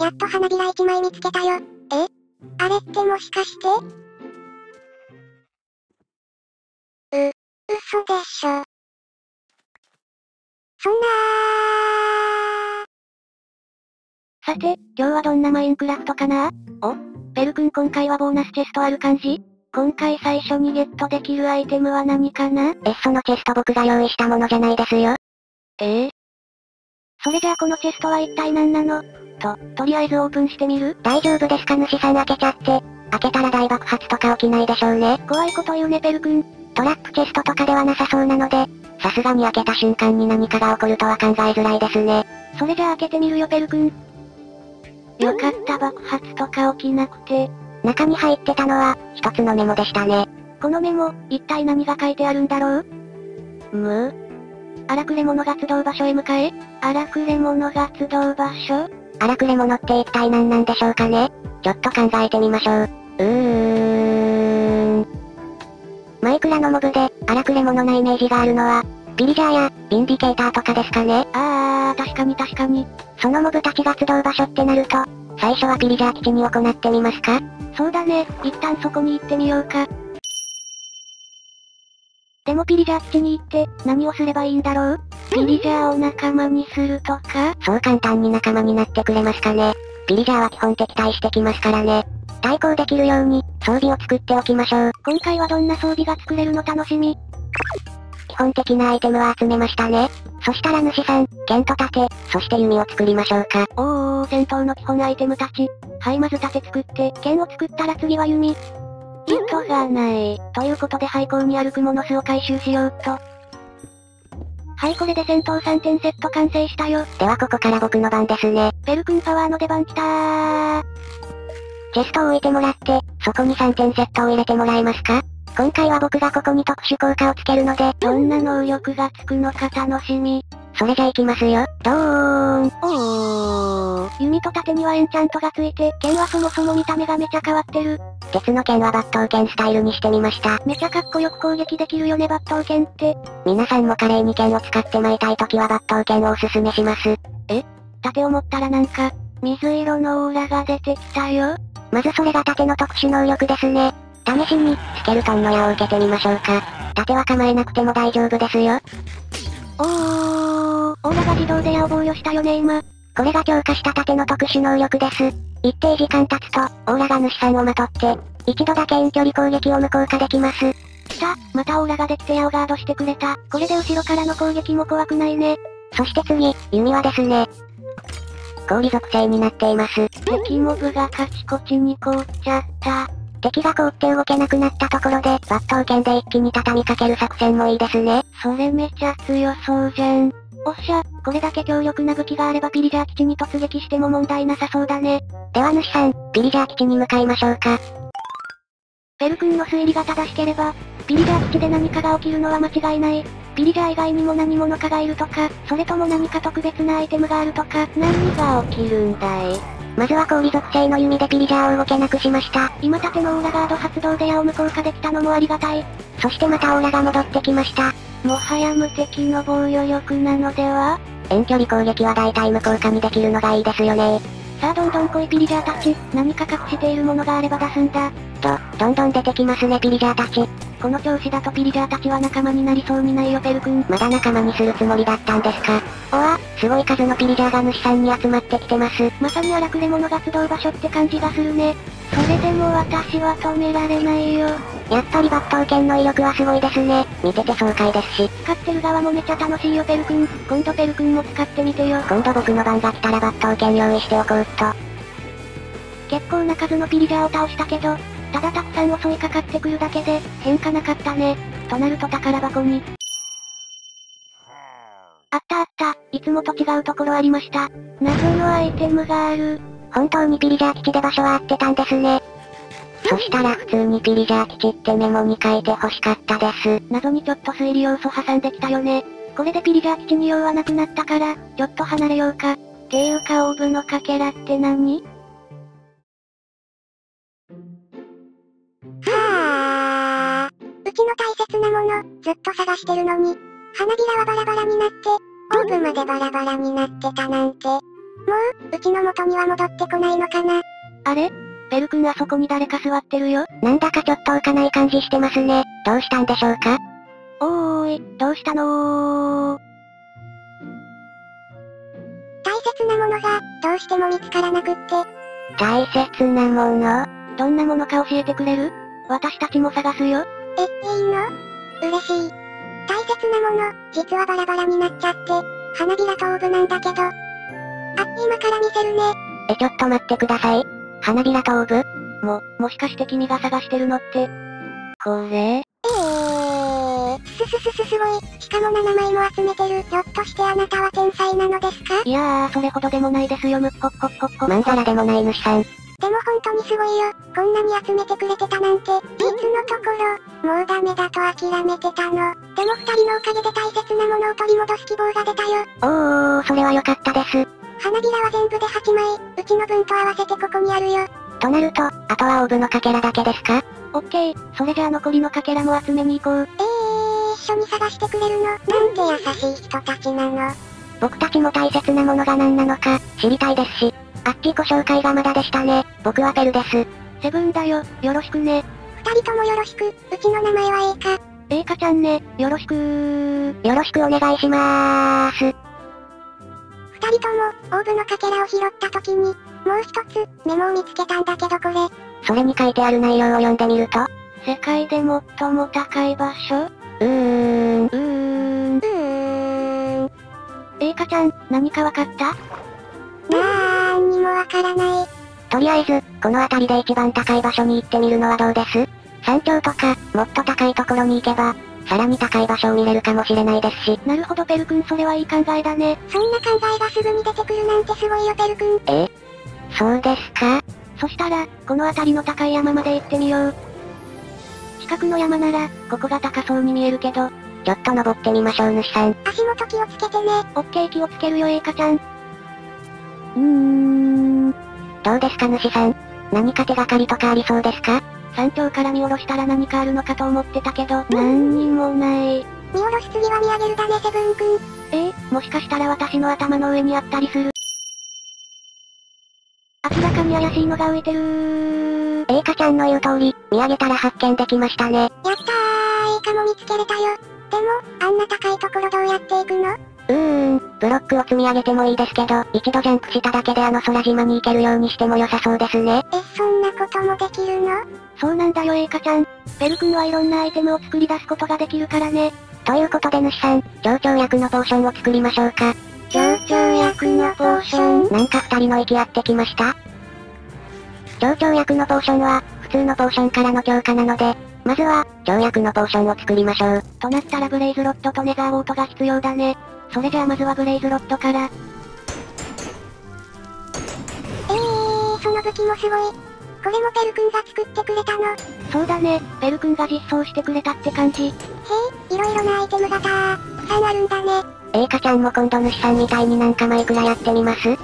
やっと花びら1枚見つけたよ。え？あれってもしかして？う、嘘でしょ。そんなさて、今日はどんなマインクラフトかな？おペル君今回はボーナスチェストある感じ？今回最初にゲットできるアイテムは何かな？え、そのチェスト僕が用意したものじゃないですよ。ええそれじゃあこのチェストは一体何なの？と、とりあえずオープンしてみる？大丈夫ですか？主さん開けちゃって。開けたら大爆発とか起きないでしょうね。怖いこと言うねペル君。トラップチェストとかではなさそうなので、さすがに開けた瞬間に何かが起こるとは考えづらいですね。それじゃあ開けてみるよペル君。よかった爆発とか起きなくて。中に入ってたのは、一つのメモでしたね。このメモ、一体何が書いてあるんだろう？む？荒くれ者が集う場所へ向かえ荒くれ者が集う場所荒くれ者って一体何なんでしょうかねちょっと考えてみましょう。うーん。マイクラのモブで、荒くれ者なイメージがあるのは、ピリジャーや、ビンディケーターとかですかねあー、確かに確かに。そのモブたちが集う場所ってなると、最初はピリジャー基地に行ってみますか？そうだね、一旦そこに行ってみようか。でもピリジャー基地に行って、何をすればいいんだろう？ピリジャーを仲間にするとか？そう簡単に仲間になってくれますかねピリジャーは基本敵対してきますからね。対抗できるように、装備を作っておきましょう。今回はどんな装備が作れるの楽しみ？基本的なアイテムは集めましたね。そしたら主さん、剣と盾、そして弓を作りましょうか。おー、戦闘の基本アイテムたち。はい、まず盾作って、剣を作ったら次は弓。糸がない。ということで廃校に歩くモノスを回収しようっと。はい、これで戦闘3点セット完成したよ。ではここから僕の番ですね。ベル君パワーの出番きたー。チェストを置いてもらって、そこに3点セットを入れてもらえますか？今回は僕がここに特殊効果をつけるので、どんな能力がつくのか楽しみ。それじゃ行きますよ。ドーン。おー。弓と盾にはエンチャントがついて、剣はそもそも見た目がめちゃ変わってる。鉄の剣は抜刀剣スタイルにしてみました。めちゃかっこよく攻撃できるよね抜刀剣って。皆さんも華麗に剣を使って巻いたい時は抜刀剣をおすすめします。え？盾を持ったらなんか、水色のオーラが出てきたよ。まずそれが盾の特殊能力ですね。試しに、スケルトンの矢を受けてみましょうか。盾は構えなくても大丈夫ですよ。おー、オーラが自動で矢を防御したよね今。これが強化した盾の特殊能力です。一定時間経つと、オーラが主さんをまとって、一度だけ遠距離攻撃を無効化できます。来た、またオーラができて矢をガードしてくれた。これで後ろからの攻撃も怖くないね。そして次、弓はですね。氷属性になっています。敵モブがカチコチに凍っちゃった。敵が凍って動けなくなったところで、抜刀剣で一気に畳みかける作戦もいいですね。それめちゃ強そうじゃん。おっしゃ、これだけ強力な武器があればピリジャー基地に突撃しても問題なさそうだね。では主さん、ピリジャー基地に向かいましょうか。ペル君の推理が正しければ、ピリジャー基地で何かが起きるのは間違いない。ピリジャー以外にも何者かがいるとか、それとも何か特別なアイテムがあるとか、何が起きるんだい？まずは氷属性の弓でピリジャーを動けなくしました。今盾のオーラガード発動で矢を無効化できたのもありがたい。そしてまたオーラが戻ってきました。もはや無敵の防御力なのでは？遠距離攻撃は大体無効化にできるのがいいですよね。さあどんどん来いピリジャーたち、何か隠しているものがあれば出すんだ。と、どんどん出てきますねピリジャーたち。この調子だとピリジャーたちは仲間になりそうにないよペル君。まだ仲間にするつもりだったんですか？おわ、すごい数のピリジャーが主さんに集まってきてます。まさに荒くれ者が集う場所って感じがするね。それでも私は止められないよ。やっぱり抜刀剣の威力はすごいですね。見てて爽快ですし。使ってる側もめちゃ楽しいよペル君。今度ペル君も使ってみてよ。今度僕の番が来たら抜刀剣用意しておこうっと。結構な数のピリジャーを倒したけど、ただたくさん襲いかかってくるだけで、変化なかったね。となると宝箱に。あったあった、いつもと違うところありました。謎のアイテムがある。本当にピリジャー基地で場所は合ってたんですね。そしたら普通にピリジャー基地ってメモに書いて欲しかったです。謎にちょっと推理要素挟んできたよね。これでピリジャー基地に用はなくなったから、ちょっと離れようか。ていうかオーブのかけらって何？はあ。うちの大切なもの、ずっと探してるのに、花びらはバラバラになって、オーブまでバラバラになってたなんて。うちの元には戻ってこないのかなあれ？ベル君あそこに誰か座ってるよ？なんだかちょっと浮かない感じしてますね。どうしたんでしょうか？おーい、どうしたのー？大切なものが、どうしても見つからなくって。大切なもの？どんなものか教えてくれる？私たちも探すよ。え、いいの？嬉しい。大切なもの、実はバラバラになっちゃって、花びらとオーブなんだけど。あ、今から見せるね。え、ちょっと待ってください。花びら頭部も、もしかして君が探してるのって、これ？えー、すすすすすごい。しかも7枚も集めてる。ひょっとしてあなたは天才なのですかいやー、それほどでもないですよ、むっこっこっこっこ。まんざらでもない主さん。でも本当にすごいよ。こんなに集めてくれてたなんて。実のところ、もうダメだと諦めてたの。でも二人のおかげで大切なものを取り戻す希望が出たよ。おー、それは良かったです。花びらは全部で8枚。うちの分と合わせてここにあるよ。となると、あとはオーブのかけらだけですか？オッケー、それじゃあ残りのかけらも集めに行こう。えー、一緒に探してくれるの？なんて優しい人たちなの。僕たちも大切なものが何なのか、知りたいですし。あっ自己紹介がまだでしたね。僕はベルです。セブンだよ、よろしくね。二人ともよろしく。うちの名前はエイカ。エイカちゃんね、よろしくー。よろしくお願いしまーす。二人とも、オーブのかけらを拾った時に、もう一つ、メモを見つけたんだけどこれ。それに書いてある内容を読んでみると、世界で最も高い場所？うーん、うーん。うーん。エイカちゃん、何かわかった？なーんにもわからない。とりあえず、この辺りで一番高い場所に行ってみるのはどうです？山頂とか、もっと高いところに行けば、さらに高い場所を見れるかもしれないですし、なるほどペル君それはいい考えだね。そんな考えがすぐに出てくるなんてすごいよペル君。え？そうですか？そしたら、この辺りの高い山まで行ってみよう。近くの山なら、ここが高そうに見えるけど、ちょっと登ってみましょう主さん。足元気をつけてね。オッケー気をつけるよエイカちゃん。うーん、どうですか主さん？何か手がかりとかありそうですか？山頂から見下ろしたら何かあるのかと思ってたけど、何にもない。見下ろす次は見上げるだねセブン君。え？ー、もしかしたら私の頭の上にあったりする。明らかに怪しいのが浮いてるー。エイカちゃんの言う通り、見上げたら発見できましたね。やったー、エイカも見つけれたよ。でも、あんな高いところどうやって行くの？うーん、ブロックを積み上げてもいいですけど、一度ジャンプしただけであの空島に行けるようにしても良さそうですね。え、そんなこともできるの？そうなんだよエイカちゃん。ベル君はいろんなアイテムを作り出すことができるからね。ということで主さん、蝶々薬のポーションを作りましょうか。蝶々薬のポーション？なんか二人の息合ってきました？蝶々薬のポーションは、普通のポーションからの強化なので、まずは、蝶薬のポーションを作りましょう。となったらブレイズロッドとネザーウォートが必要だね。それじゃあまずはブレイズロッドから。えー、その武器もすごい。これもペル君が作ってくれたの。へそうだね、ベル君が実装してくれたって感じ。え、いろいろなアイテムがたくさんあるんだね。エイカちゃんも今度主さんみたいになんかマイクラやってみます？えー、やっ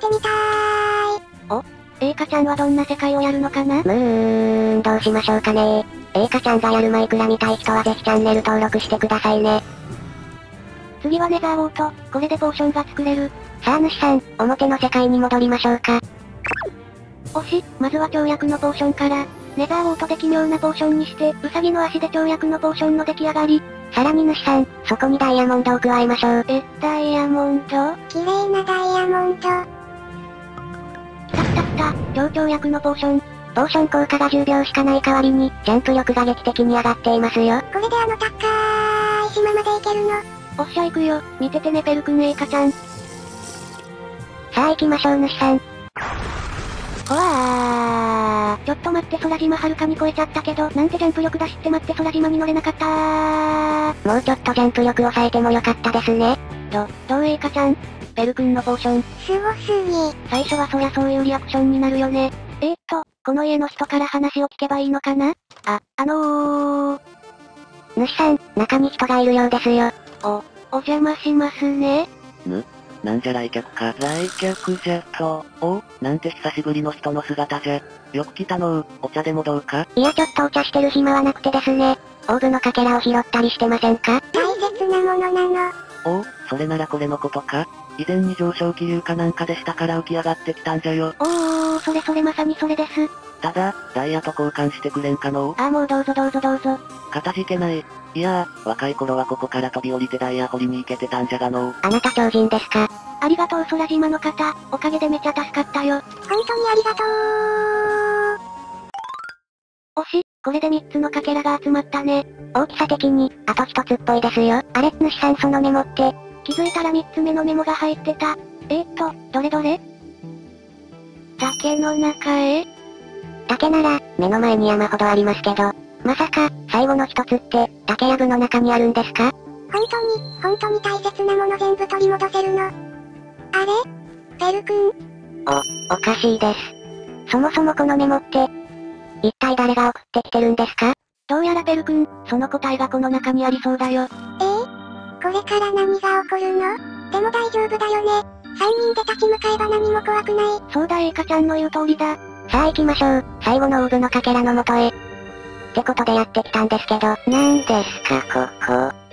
てみたーい。エイカちゃんはどんな世界をやるのかな？うーん、どうしましょうかねエイカちゃんがやるマイクラ見たい人はぜひチャンネル登録してくださいね。次はネザーウォート、これでポーションが作れる。さあ主さん、表の世界に戻りましょうか。おし、まずは跳躍のポーションから、ネザーウォートで奇妙なポーションにして、ウサギの足で跳躍のポーションの出来上がり。さらに主さん、そこにダイヤモンドを加えましょう。え、ダイヤモンド？綺麗なダイヤモンド。来た来た来た、超跳躍のポーション。ポーション効果が10秒しかない代わりに、ジャンプ力が劇的に上がっていますよ。これであの高い島まで行けるの。おっしゃ行くよ、見ててねペル君エイカちゃん。さあ行きましょう主さん。ほわー。ちょっと待って空島はるかに超えちゃったけど、なんてジャンプ力出しって待って空島に乗れなかったー。もうちょっとジャンプ力を抑えてもよかったですね。ど、どうエイカちゃん？ペル君のポーション。すごすぎ。最初はそりゃそういうリアクションになるよね。えー、っと、この家の人から話を聞けばいいのかな？あ、あのー、主さん、中に人がいるようですよ。お、お邪魔しますね。ぬなんじゃ来客か。来客じゃと。おなんて久しぶりの人の姿じゃ。よく来たのう。お茶でもどうかいやちょっとお茶してる暇はなくてですね。オーブのかけらを拾ったりしてませんか？大切なものなの。おお、それならこれのことか以前に上昇気流かなんかで下から浮き上がってきたんじゃよ。おー、それそれまさにそれです。ただ、ダイヤと交換してくれんかのあーもうどうぞどうぞどうぞ。かたじけない。いやー、若い頃はここから飛び降りてダイヤ掘りに行けてたんじゃがのあなた超人ですかありがとう空島の方、おかげでめちゃ助かったよ。本当にありがとうおし、これで3つのかけらが集まったね。大きさ的に、あと一つっぽいですよ。あれ、主さんそのメモって、気づいたら3つ目のメモが入ってた。えー、っと、どれどれ竹の中へ？竹なら、目の前に山ほどありますけど、まさか、最後の一つって、竹やぶの中にあるんですか？本当に、本当に大切なもの全部取り戻せるの。あれ？ペル君、おかしいです。そもそもこのメモって、一体誰が送ってきてるんですか？どうやらペル君、その答えがこの中にありそうだよ。えー、これから何が起こるの？でも大丈夫だよね。三人で立ち向かえば何も怖くない。そうだエイカちゃんの言う通りだ。さあ行きましょう。最後のオーブのかけらの元へ。ってことでやってきたんですけど、なんですかここ。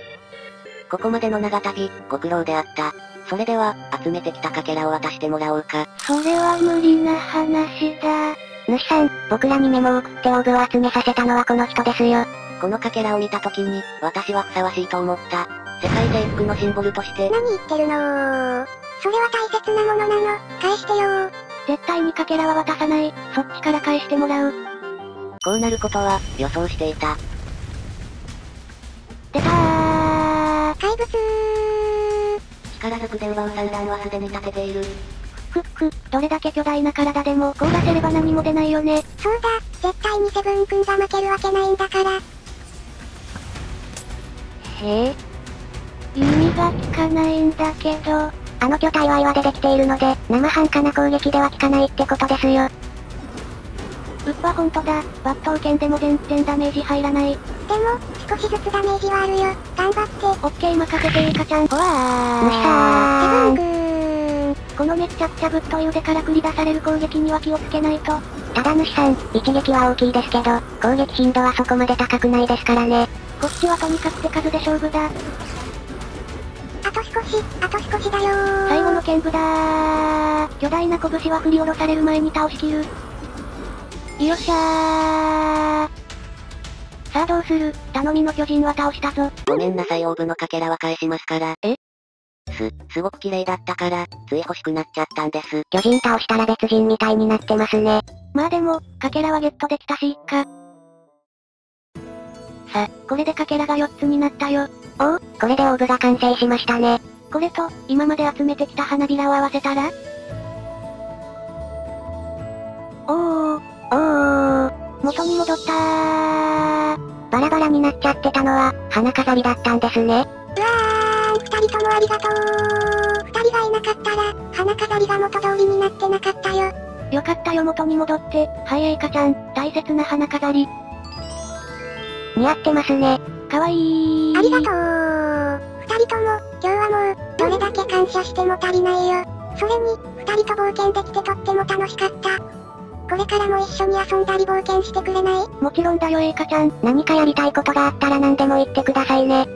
ここまでの長旅、ご苦労であった。それでは、集めてきたかけらを渡してもらおうか。それは無理な話だ。主さん、僕らにメモを送ってオーブを集めさせたのはこの人ですよ。このかけらを見た時に、私はふさわしいと思った。世界征服のシンボルとして、何言ってるのーそれは大切なものなの。返してよー。絶対にかけらは渡さない。そっちから返してもらう。こうなることは、予想していた。出たー。怪物ー。力ずくで奪う産卵はすでに立てている。ふっく、どれだけ巨大な体でも凍らせれば何も出ないよね。そうだ、絶対にセブン君が負けるわけないんだから。へえ。意味が効かないんだけど。あの巨体は岩でできているので、生半可な攻撃では効かないってことですよ。うっわほんとだ、抜刀剣でも全然ダメージ入らない。でも、少しずつダメージはあるよ。頑張って。オッケー任せていいかちゃん。ほわ虫さーん。セブン君。このめっちゃくちゃぶっとい腕から繰り出される攻撃には気をつけないと。ただ主さん、一撃は大きいですけど、攻撃頻度はそこまで高くないですからね。こっちはとにかく手数で勝負だ。あと少し、あと少しだよー。最後の剣舞だー。巨大な拳は振り下ろされる前に倒しきる。よっしゃー。さあどうする頼みの巨人は倒したぞ。ごめんなさいオーブのかけらは返しますから。え？す、すごく綺麗だったから、つい欲しくなっちゃったんです。巨人倒したら別人みたいになってますね。まあでも、かけらはゲットできたしいっか。さ、これでかけらが4つになったよ。おお、これでオーブが完成しましたね。これと、今まで集めてきた花びらを合わせたら？おー、おー、元に戻ったー。バラバラになっちゃってたのは、花飾りだったんですね。うわーん、二人ともありがとう二人がいなかったら、花飾りが元通りになってなかったよ。よかったよ元に戻って、はいエイカちゃん、大切な花飾り。似合ってますね。かわいいありがとうどれだけ感謝しても足りないよ。それに、二人と冒険できてとっても楽しかった。これからも一緒に遊んだり冒険してくれない？もちろんだよエイカちゃん。何かやりたいことがあったら何でも言ってくださいね。